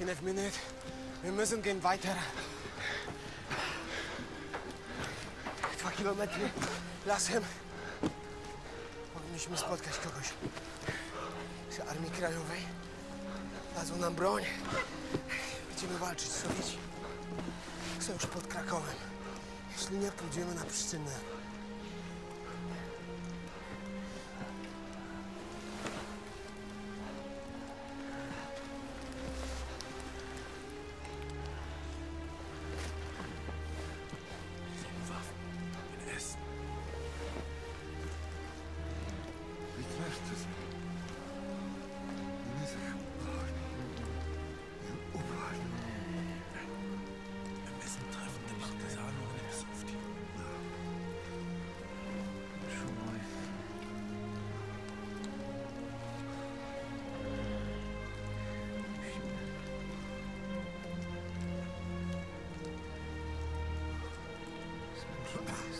Fünf Minuten. Wir müssen gehen weiter. Dwa kilometry lasem. Powinniśmy spotkać kogoś z Armii Krajowej. Dadzą nam broń. Będziemy walczyć, Sowieci. Są już pod Krakowem. Jeśli nie, pójdziemy na Pszczynę. Yes.